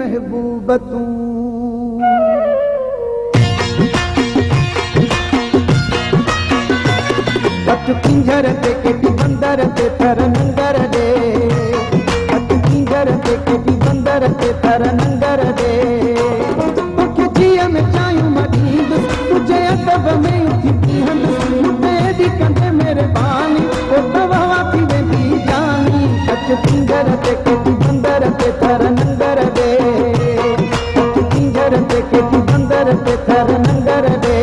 महबूब तूं पत पिंजर ते केटी बंदर ते थर नंगर दे पिंजर ते केटी बंदर ते थर नंगर दे। तोखे जीअ में चायूं मॾींद तुंहिंजे अदब में उथी पीहंद। मुंहिंजे दी कंदे मेरे बानी ओ तवा थी वेंदी जानी। पत पिंजर ते केटी बंदर ते थर थर नंगर दे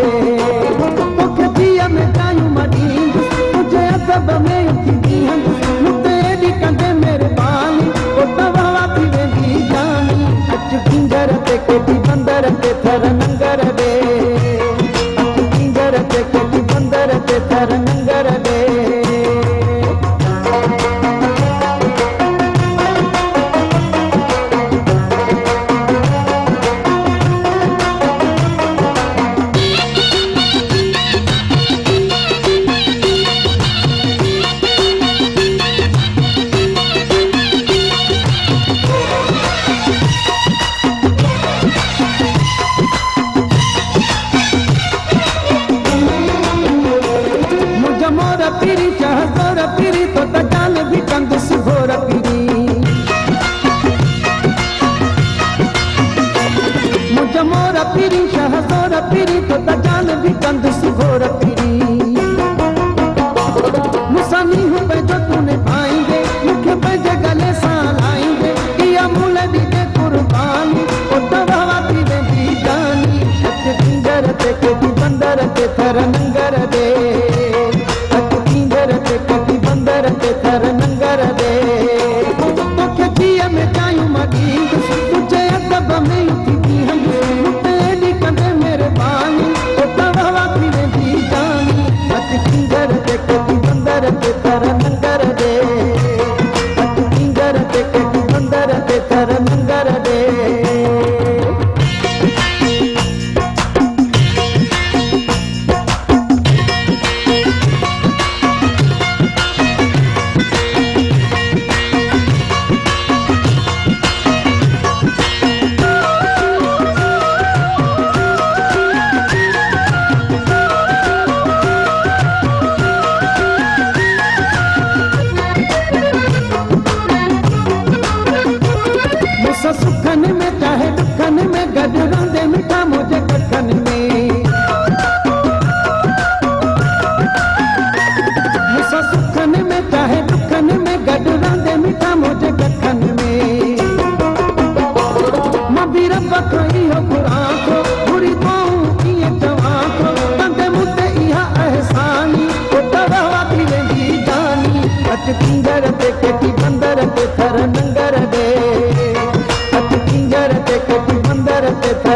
तोखे जीअ में चायूं मॾींद तुंहिंजे अदब में उथी पीहंद मुंहिंजे दी कंदे मेरे बानी तवा थी वेंदी जानी। अच पिंजर ते केटी बंदर ते थर नंगर पीरी, चाह सोर पीरी तो त जान बि कंदुसि घोर पीरी। मुंहिंजा मोर पीरी, चाह सोर पीरी तो त जान बि कंदुसि घोर पीरी। मूंसां नीहं पंहिंजो तूं निभाईंदे मूंखे पंहिंजे गले सां लाईंदे इहा मुल ॾिजे कुर्बानी ओ तवा थी वेंदी जानी पिंजर ते केॾी बंदर ते थर नंगर दे केॾी बंदर ते मूंसां में चाहे दुखनि में गॾु रहंदे मिठा मुंहिंजे कखनि में। मूंसां सुखनि में चाहे दुखनि में गॾु रहंदे मिठा मुंहिंजे कखनि में। माँ बि रब खां इहो घुरां पाऊँ कीअं चवां थो कंदे मूं इहा अहसानी ओ तवा थी जानी। अच पिंजर केटी बंदर ते थर